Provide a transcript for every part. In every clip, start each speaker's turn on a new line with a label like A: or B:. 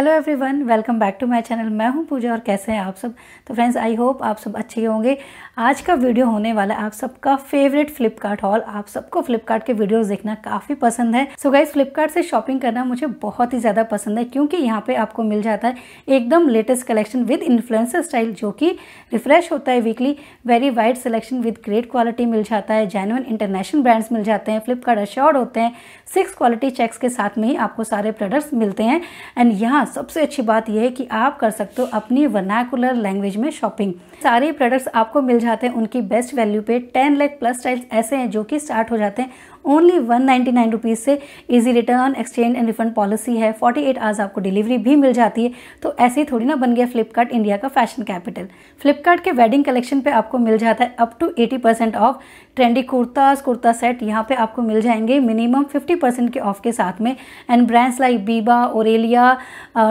A: Hello everyone welcome back to my channel मैं हूँ पूजा और कैसे हैं आप सब? तो फ्रेंड्स आई होप आप सब अच्छे होंगे। आज का वीडियो होने वाला है आप सबका फेवरेट फ्लिपकार्ट हॉल आप सबको फ्लिपकार्ट के वीडियोस देखना काफ़ी पसंद है। सो गाइज़ फ्लिपकार्ट से शॉपिंग करना मुझे बहुत ही ज़्यादा पसंद है, क्योंकि यहाँ पे आपको मिल जाता है एकदम latest collection with influencer style जो कि रिफ्रेश होता है weekly very wide selection with great quality मिल जाता है जेनुअन इंटरनेशनल ब्रांड्स मिल जाते हैं। फ्लिपकार्ट अश्योर्ड होते हैं सिक्स क्वालिटी चेक्स के साथ में ही आपको सारे प्रोडक्ट्स मिलते हैं। एंड यहाँ सबसे अच्छी बात यह है कि आप कर सकते हो अपनी वर्नाकुलर लैंग्वेज में शॉपिंग सारे प्रोडक्ट्स आपको मिल जाते हैं, उनकी बेस्ट वैल्यू पे टेन लाख प्लस स्टाइल्स ऐसे हैं जो कि स्टार्ट हो जाते हैं। Only one ninety nine rupees से easy return exchange and refund policy है। फोर्टी एट आवर्स आपको डिलीवरी भी मिल जाती है। तो ऐसे ही थोड़ी ना बन गया फ्लिपकार्ट इंडिया का फ़ैशन कैपिटल फ्लिपकार्ट के वेडिंग कलेक्शन पे आपको मिल जाता है up to eighty percent off trendy kurtas kurta set यहाँ पे आपको मिल जाएँगे मिनिमम फिफ्टी परसेंट के ऑफ़ के साथ में। And brands like Biba Aurelia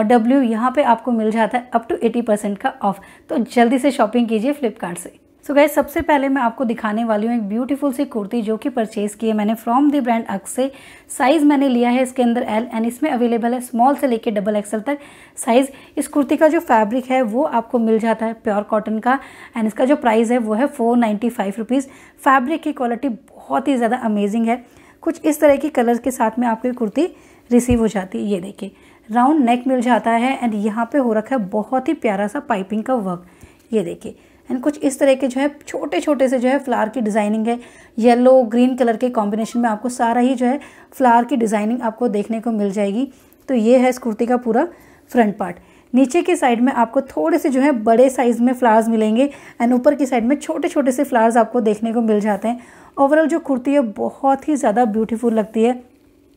A: W यहाँ पे आपको मिल जाता है अप टू एटी परसेंट का ऑफ़ तो जल्दी से शॉपिंग कीजिए फ्लिपकार्ट से। सो गैस सबसे पहले मैं आपको दिखाने वाली हूँ एक ब्यूटीफुल सी कुर्ती जो कि परचेज़ की है मैंने फ्रॉम द ब्रांड अक्स से। साइज़ मैंने लिया है इसके अंदर एल एंड इसमें अवेलेबल है स्मॉल से लेके डबल एक्सल तक साइज़ इस कुर्ती का जो फैब्रिक है वो आपको मिल जाता है प्योर कॉटन का एंड इसका जो प्राइस है वो है four ninety five rupees fabric की क्वालिटी बहुत ही ज़्यादा अमेजिंग है। कुछ इस तरह की कलर के साथ में आपको ये कुर्ती रिसीव हो जाती है। ये देखिए। राउंड नेक मिल जाता है एंड यहाँ पे हो रखा है बहुत ही प्यारा सा पाइपिंग का वर्क। ये देखिए, एंड कुछ इस तरह के जो है छोटे छोटे से जो है फ्लावर की डिज़ाइनिंग है। येलो, ग्रीन कलर के कॉम्बिनेशन में आपको सारा ही जो है फ्लावर की डिज़ाइनिंग आपको देखने को मिल जाएगी। तो ये है इस कुर्ती का पूरा फ्रंट पार्ट। नीचे की साइड में आपको थोड़े से जो है बड़े साइज़ में फ्लावर्स मिलेंगे एंड ऊपर की साइड में छोटे छोटे से फ्लावर्स आपको देखने को मिल जाते हैं। ओवरऑल जो कुर्ती है, बहुत ही ज़्यादा ब्यूटीफुल लगती है।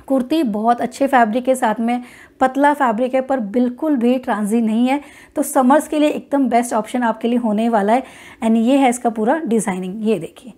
A: कुर्ती बहुत अच्छे फैब्रिक के साथ में पतला फैब्रिक है, पर बिल्कुल भी ट्रांजी नहीं है। तो समर्स के लिए एकदम बेस्ट ऑप्शन आपके लिए होने वाला है। एंड ये है इसका पूरा डिज़ाइनिंग ये देखिए।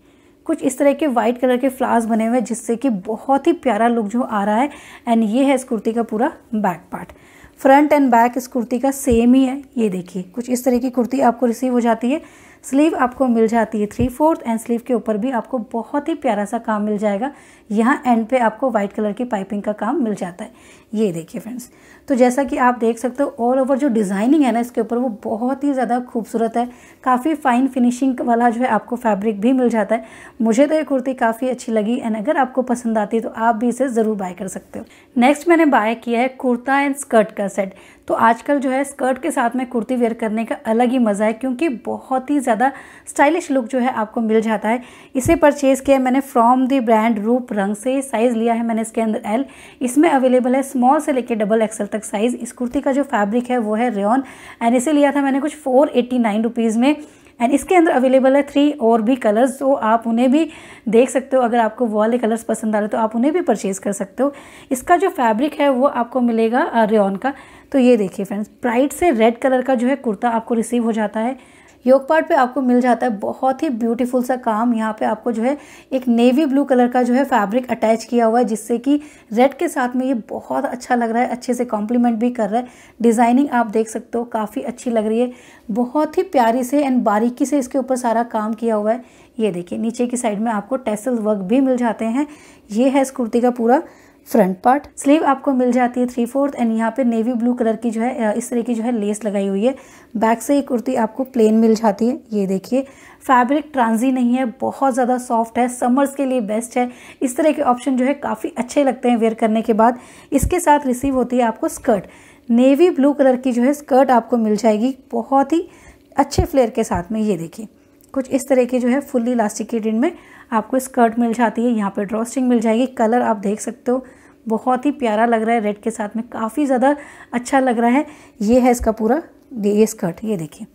A: कुछ इस तरह के वाइट कलर के फ्लावर्स बने हुए हैं, जिससे कि बहुत ही प्यारा लुक जो आ रहा है। एंड ये है इस कुर्ती का पूरा back part front and back इस कुर्ती का सेम ही है। ये देखिए, कुछ इस तरह की कुर्ती आपको रिसीव हो जाती है। स्लीव आपको मिल जाती है थ्री फोर्थ एंड स्लीव के ऊपर भी आपको बहुत ही प्यारा सा काम मिल जाएगा। यहाँ एंड पे आपको व्हाइट कलर की पाइपिंग का काम मिल जाता है। ये देखिए फ्रेंड्स तो जैसा कि आप देख सकते हो ऑल ओवर जो डिज़ाइनिंग है ना इसके ऊपर, वो बहुत ही ज़्यादा खूबसूरत है। काफ़ी फाइन फिनिशिंग वाला जो है आपको फैब्रिक भी मिल जाता है। मुझे तो ये कुर्ती काफ़ी अच्छी लगी एंड अगर आपको पसंद आती है तो आप भी इसे ज़रूर बाय कर सकते हो। नेक्स्ट मैंने बाय किया है कुर्ता एंड स्कर्ट का सेट तो आजकल जो है स्कर्ट के साथ में कुर्ती वेयर करने का अलग ही मज़ा है क्योंकि बहुत ही ज़्यादा स्टाइलिश लुक जो है आपको मिल जाता है। इसे परचेज़ किया मैंने फ्रॉम दी ब्रांड रूप रंग से। साइज़ लिया है मैंने इसके अंदर एल इसमें अवेलेबल है स्मॉल से लेकर डबल एक्सल तक साइज़ इस कुर्ती का जो फैब्रिक है, वो है रेन एंड इसे लिया था मैंने कुछ फोर एट्टी नाइन रुपीज़ में एंड इसके अंदर अवेलेबल है थ्री और भी कलर्स तो आप उन्हें भी देख सकते हो. अगर आपको वो वाले कलर्स पसंद आ रहे तो आप उन्हें भी परचेज़ कर सकते हो. इसका जो फैब्रिक है, वो आपको मिलेगा रेन का. तो ये देखिए फ्रेंड्स ब्राइट से रेड कलर का जो है कुर्ता आपको रिसीव हो जाता है. योग पार्ट पे आपको मिल जाता है। बहुत ही ब्यूटीफुल सा काम यहाँ पे आपको जो है एक नेवी ब्लू कलर का जो है फैब्रिक अटैच किया हुआ है, जिससे कि रेड के साथ में ये बहुत अच्छा लग रहा है, अच्छे से कॉम्प्लीमेंट भी कर रहा है। डिज़ाइनिंग आप देख सकते हो, काफ़ी अच्छी लग रही है। बहुत ही प्यारी से एंड बारीकी से इसके ऊपर सारा काम किया हुआ है। ये देखिए, नीचे की साइड में आपको टेसल वर्क भी मिल जाते हैं। ये है इस कुर्ती का पूरा फ्रंट पार्ट स्लीव आपको मिल जाती है थ्री फोर्थ एंड यहाँ पे नेवी ब्लू कलर की जो है इस तरह की जो है लेस लगाई हुई है। बैक से ही कुर्ती आपको प्लेन मिल जाती है, ये देखिए। फैब्रिक ट्रांजी नहीं है, बहुत ज़्यादा सॉफ्ट है समर्स के लिए बेस्ट है। इस तरह के ऑप्शन जो है काफ़ी अच्छे लगते हैं वेयर करने के बाद। इसके साथ रिसीव होती है आपको स्कर्ट नेवी ब्लू कलर की जो है स्कर्ट आपको मिल जाएगी बहुत ही अच्छे फ्लेयर के साथ में, ये देखिए। कुछ इस तरह की जो है फुल्ली इलास्टिकेटेड में आपको स्कर्ट मिल जाती है, यहाँ पे ड्रॉस्टिंग मिल जाएगी। कलर आप देख सकते हो बहुत ही प्यारा लग रहा है रेड के साथ में। काफ़ी ज़्यादा अच्छा लग रहा है। ये है इसका पूरा, ये स्कर्ट, ये देखिए।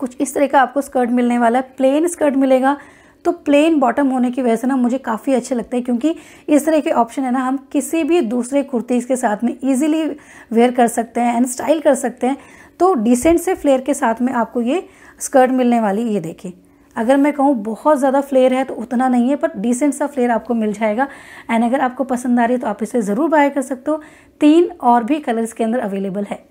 A: कुछ इस तरह का आपको स्कर्ट मिलने वाला है। प्लेन स्कर्ट मिलेगा। तो प्लेन बॉटम होने की वजह से ना मुझे काफ़ी अच्छे लगते हैं, क्योंकि इस तरह के ऑप्शन है ना, हम किसी भी दूसरे कुर्तीज़ के साथ में इजीली वेयर कर सकते हैं एंड स्टाइल कर सकते हैं। तो डिसेंट से फ्लेयर के साथ में आपको ये स्कर्ट मिलने वाली, ये देखिए। अगर मैं कहूँ बहुत ज़्यादा फ्लेयर है तो उतना नहीं है, पर डिसेंट सा फ्लेयर आपको मिल जाएगा। एंड अगर आपको पसंद आ रही है तो आप इसे ज़रूर बाय कर सकते हो। तीन और भी कलर्स के अंदर अवेलेबल है।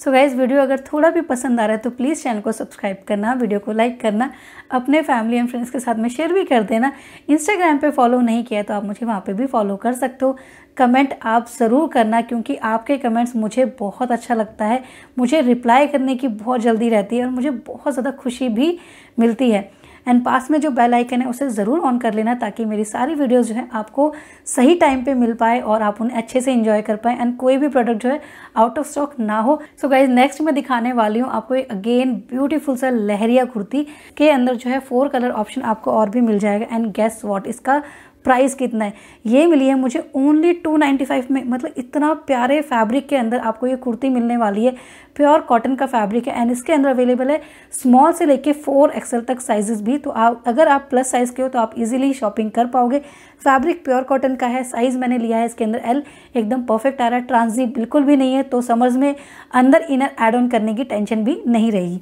A: सो so गाइज़ वीडियो अगर थोड़ा भी पसंद आ रहा है तो प्लीज़ चैनल को सब्सक्राइब करना वीडियो को लाइक करना, अपने फैमिली एंड फ्रेंड्स के साथ में शेयर भी कर देना। इंस्टाग्राम पे फॉलो नहीं किया तो आप मुझे वहाँ पे भी फॉलो कर सकते हो। कमेंट आप ज़रूर करना क्योंकि आपके कमेंट्स मुझे बहुत अच्छा लगता है। मुझे रिप्लाई करने की बहुत जल्दी रहती है और मुझे बहुत ज़्यादा खुशी भी मिलती है। एंड पास में जो बेल आइकन है, उसे ज़रूर ऑन कर लेना ताकि मेरी सारी वीडियोज़ जो है आपको सही टाइम पे मिल पाए और आप उन्हें अच्छे से इन्जॉय कर पाए एंड कोई भी प्रोडक्ट जो है आउट ऑफ़ स्टॉक ना हो। सो गाइज़ नेक्स्ट मैं दिखाने वाली हूँ आपको अगेन ब्यूटीफुल सा लहरिया कुर्ती के अंदर जो है फोर कलर ऑप्शन आपको और भी मिल जाएगा। एंड गेस वॉट इसका प्राइस कितना है? ये मिली है मुझे ओनली टू नाइन्टी फाइव में। मतलब इतना प्यारे फैब्रिक के अंदर आपको ये कुर्ती मिलने वाली है। प्योर कॉटन का फैब्रिक है एंड इसके अंदर अवेलेबल है स्मॉल से लेके फोर एक्सएल तक साइजेस भी। तो आप, अगर आप प्लस साइज़ के हो तो आप इजीली शॉपिंग कर पाओगे। फैब्रिक प्योर कॉटन का है साइज़ मैंने लिया है इसके अंदर एल एकदम परफेक्ट आ रहा है ट्रांजिट बिल्कुल भी नहीं है। तो समर्स में अंदर इनर एड ऑन करने की टेंशन भी नहीं रहेगी।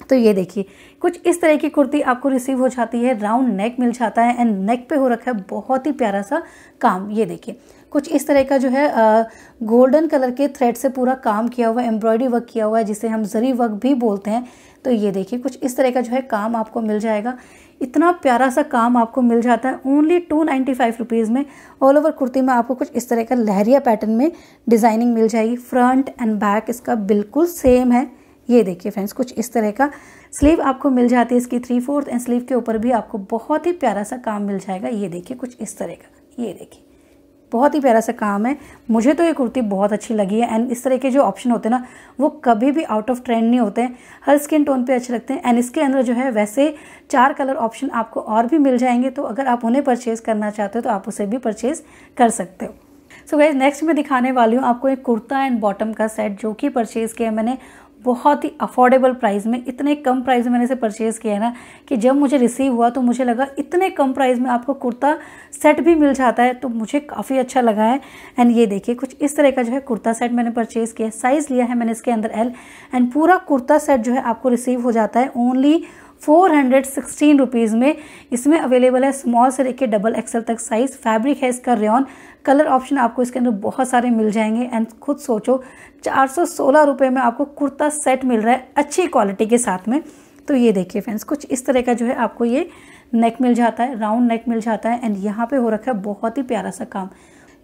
A: तो ये देखिए, कुछ इस तरह की कुर्ती आपको रिसीव हो जाती है राउंड नेक मिल जाता है एंड नेक पे हो रखा है बहुत ही प्यारा सा काम, ये देखिए। कुछ इस तरह का जो है गोल्डन कलर के थ्रेड से पूरा काम किया हुआ है एम्ब्रॉयडरी वर्क किया हुआ है, जिसे हम जरी वर्क भी बोलते हैं। तो ये देखिए, कुछ इस तरह का जो है काम आपको मिल जाएगा। इतना प्यारा सा काम आपको मिल जाता है only two ninety five rupees में। ऑल ओवर कुर्ती में आपको कुछ इस तरह का लहरिया पैटर्न में डिज़ाइनिंग मिल जाएगी। फ्रंट एंड बैक इसका बिल्कुल सेम है। ये देखिए फ्रेंड्स कुछ इस तरह का स्लीव आपको मिल जाती है इसकी थ्री फोर्थ एंड स्लीव के ऊपर भी आपको बहुत ही प्यारा सा काम मिल जाएगा। ये देखिए कुछ इस तरह का, ये देखिए, बहुत ही प्यारा सा काम है। मुझे तो ये कुर्ती बहुत अच्छी लगी है एंड इस तरह के जो ऑप्शन होते हैं ना, वो कभी भी आउट ऑफ़ ट्रेंड नहीं होते हैं। हर स्किन टोन पे अच्छे लगते हैं एंड इसके अंदर जो है वैसे चार कलर ऑप्शन आपको और भी मिल जाएँगे तो अगर आप उन्हें परचेज़ करना चाहते हो तो आप उसे भी परचेज़ कर सकते हो। सो गाइज़ नेक्स्ट मैं दिखाने वाली हूँ आपको एक कुर्ता एंड बॉटम का सेट जो कि परचेज़ किया मैंने। बहुत ही अफोर्डेबल प्राइस में, इतने कम प्राइस में मैंने इसे परचेज़ किया है ना, कि जब मुझे रिसीव हुआ तो मुझे लगा इतने कम प्राइस में आपको कुर्ता सेट भी मिल जाता है तो मुझे काफ़ी अच्छा लगा है। एंड ये देखिए, कुछ इस तरह का जो है कुर्ता सेट मैंने परचेज़ किया साइज़ लिया है मैंने इसके अंदर एल एंड पूरा कुर्ता सेट जो है आपको रिसीव हो जाता है। Only four hundred sixteen rupees में इसमें अवेलेबल है स्मॉल से लेके डबल एक्सल तक साइज़। फैब्रिक है इसका रेन कलर ऑप्शन आपको इसके अंदर बहुत सारे मिल जाएँगे। एंड खुद सोचो, चार सौ सोलह रुपये में आपको कुर्ता सेट मिल रहा है अच्छी क्वालिटी के साथ में। तो ये देखिए फ्रेंड्स, कुछ इस तरह का जो है आपको ये नेक मिल जाता है, राउंड नेक मिल जाता है। एंड यहाँ पे हो रखा है बहुत ही प्यारा सा काम।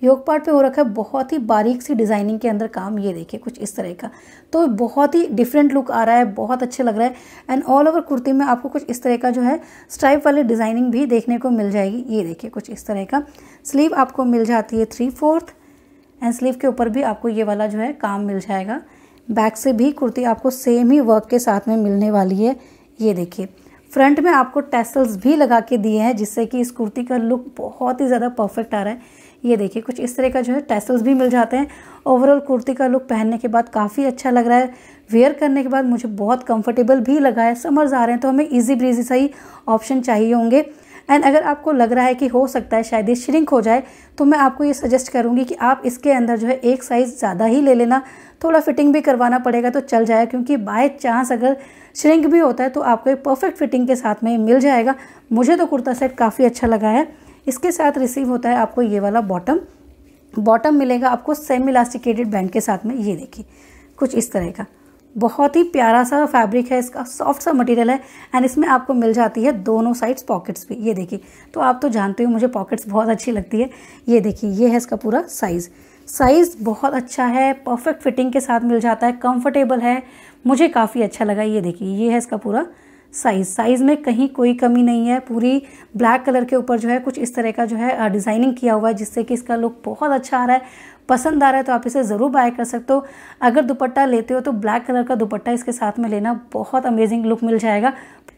A: योग पार्ट पे हो रखा है, बहुत ही बारीक सी डिज़ाइनिंग के अंदर काम ये देखिए कुछ इस तरह का। तो बहुत ही डिफरेंट लुक आ रहा है, बहुत अच्छे लग रहा है। एंड ऑल ओवर कुर्ती में आपको कुछ इस तरह का जो है स्ट्राइप वाली डिज़ाइनिंग भी देखने को मिल जाएगी। ये देखिए कुछ इस तरह का। स्लीव आपको मिल जाती है थ्री फोर्थ एंड स्लीव के ऊपर भी आपको ये वाला जो है काम मिल जाएगा। बैक से भी कुर्ती आपको सेम ही वर्क के साथ में मिलने वाली है। ये देखिए। फ्रंट में आपको टेसल्स भी लगा के दिए हैं, जिससे कि इस कुर्ती का लुक बहुत ही ज़्यादा परफेक्ट आ रहा है। ये देखिए, कुछ इस तरह का जो है टेसल्स भी मिल जाते हैं। ओवरऑल कुर्ती का लुक पहनने के बाद काफ़ी अच्छा लग रहा है। वेयर करने के बाद मुझे बहुत कंफर्टेबल भी लगा है। समर्स आ रहे हैं तो हमें ईजी ब्रीजी सही ऑप्शन चाहिए होंगे। एंड अगर आपको लग रहा है कि हो सकता है शायद ये श्रिंक हो जाए तो मैं आपको ये सजेस्ट करूँगी कि आप इसके अंदर जो है एक साइज़ ज़्यादा ही ले लेना। थोड़ा फिटिंग भी करवाना पड़ेगा तो चल जाएगा, क्योंकि बाय चांस अगर श्रिंक भी होता है तो आपको एक परफेक्ट फिटिंग के साथ में मिल जाएगा। मुझे तो कुर्ता सेट काफ़ी अच्छा लगा है। इसके साथ रिसीव होता है आपको ये वाला बॉटम बॉटम मिलेगा आपको सेमी इलास्टिकेटेड बैंड के साथ में, ये देखिए, कुछ इस तरह का। बहुत ही प्यारा सा फैब्रिक है इसका सॉफ्ट सा मटेरियल है एंड इसमें आपको मिल जाती है दोनों साइड्स पॉकेट्स भी ये देखिए तो आप तो जानते हो मुझे पॉकेट्स बहुत अच्छी लगती है। ये देखिए, ये है इसका पूरा साइज़ साइज़ बहुत अच्छा है परफेक्ट फिटिंग के साथ मिल जाता है कंफर्टेबल है। मुझे काफ़ी अच्छा लगा, ये देखिए, ये है इसका पूरा साइज़ साइज़ में कहीं कोई कमी नहीं है। पूरी ब्लैक कलर के ऊपर जो है कुछ इस तरह का जो है डिज़ाइनिंग किया हुआ है, जिससे कि इसका लुक बहुत अच्छा आ रहा है। पसंद आ रहा है तो आप इसे ज़रूर बाय कर सकते हो। अगर दुपट्टा लेते हो तो ब्लैक कलर का दुपट्टा इसके साथ में लेना बहुत अमेजिंग लुक मिल जाएगा।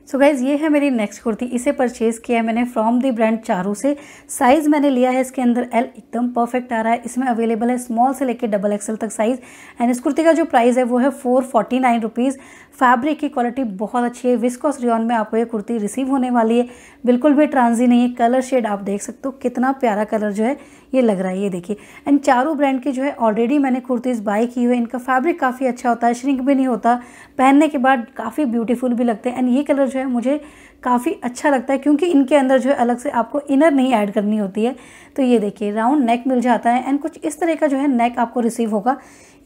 A: सो गाइज़ ये है मेरी नेक्स्ट कुर्ती। इसे परचेज़ किया है मैंने फ्रॉम दी ब्रांड चारू से। साइज़ मैंने लिया है इसके अंदर एल एकदम परफेक्ट आ रहा है। इसमें अवेलेबल है स्मॉल से लेकर डबल एक्सल तक साइज़ एंड इस कुर्ती का जो प्राइस है वो है four forty nine rupees fabric की क्वालिटी बहुत अच्छी है। विस्कॉस रियन में आपको ये कुर्ती रिसीव होने वाली है। बिल्कुल भी ट्रांजी नहीं है। कलर शेड आप देख सकते हो। कितना प्यारा कलर जो है ये लग रहा है। ये देखिए। एंड चारों ब्रांड की जो है ऑलरेडी मैंने कुर्तीज़ बाई की हुई है। इनका फैब्रिक काफ़ी अच्छा होता है। श्रिंक भी नहीं होता। पहनने के बाद काफ़ी ब्यूटीफुल भी लगते हैं। एंड ये कलर है, मुझे काफ़ी अच्छा लगता है क्योंकि इनके अंदर जो है अलग से आपको इनर नहीं ऐड करनी होती है। तो ये देखिए राउंड नेक मिल जाता है एंड कुछ इस तरह का जो है नेक आपको रिसीव होगा।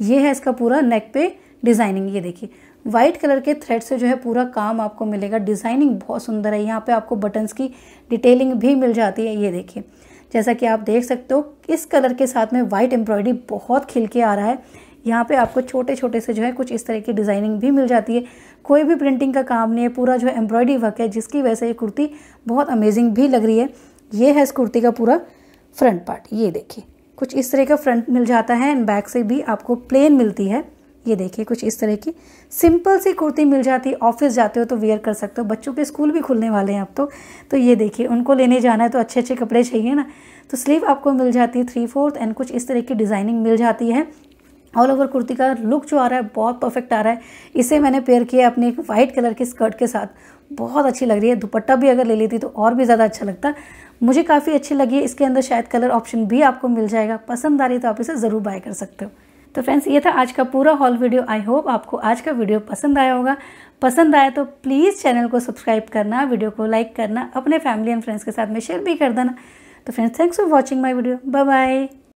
A: ये है इसका पूरा नेक पे डिज़ाइनिंग ये देखिए। वाइट कलर के थ्रेड से जो है पूरा काम आपको मिलेगा। डिज़ाइनिंग बहुत सुंदर है, यहाँ पे आपको बटन्स की डिटेलिंग भी मिल जाती है, ये देखिए। जैसा कि आप देख सकते हो, इस कलर के साथ में वाइट एम्ब्रॉयडरी बहुत खिल के आ रहा है। यहाँ पे आपको छोटे छोटे से जो है कुछ इस तरह की डिज़ाइनिंग भी मिल जाती है। कोई भी प्रिंटिंग का काम नहीं है, पूरा जो है एम्ब्रॉयडरी वर्क है, जिसकी वजह से ये कुर्ती बहुत अमेजिंग भी लग रही है। ये है इस कुर्ती का पूरा फ्रंट पार्ट ये देखिए। कुछ इस तरह का फ्रंट मिल जाता है एंड बैक से भी आपको प्लेन मिलती है। ये देखिए, कुछ इस तरह की सिंपल सी कुर्ती मिल जाती है। ऑफ़िस जाते हो तो वेयर कर सकते हो। बच्चों के स्कूल भी खुलने वाले हैं अब तो। तो ये देखिए, उनको लेने जाना है तो अच्छे अच्छे कपड़े चाहिए ना। तो स्लीव आपको मिल जाती है थ्री फोर्थ एंड कुछ इस तरह की डिज़ाइनिंग मिल जाती है। ऑल ओवर कुर्ती का लुक जो आ रहा है बहुत परफेक्ट आ रहा है इसे मैंने पेयर किया अपनी एक वाइट कलर की स्कर्ट के साथ बहुत अच्छी लग रही है दुपट्टा भी अगर ले लेती तो और भी ज़्यादा अच्छा लगता मुझे काफ़ी अच्छी लगी है इसके अंदर शायद कलर ऑप्शन भी आपको मिल जाएगा पसंद आ रही तो आप इसे ज़रूर बाय कर सकते हो तो फ्रेंड्स ये था आज का पूरा हॉल वीडियो आई होप आपको आज का वीडियो पसंद आया होगा पसंद आया तो प्लीज़ चैनल को सब्सक्राइब करना वीडियो को लाइक करना अपने फैमिली एंड फ्रेंड्स के साथ में शेयर भी कर देना तो friends thanks for watching my video bye bye